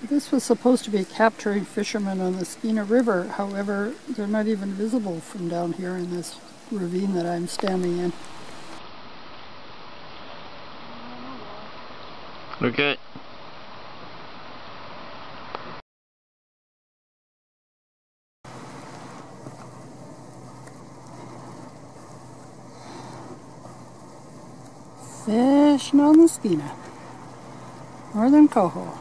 This was supposed to be capturing fishermen on the Skeena River. However, they're not even visible from down here in this ravine that I'm standing in. Okay. Fishing on the Skeena. Northern Coho.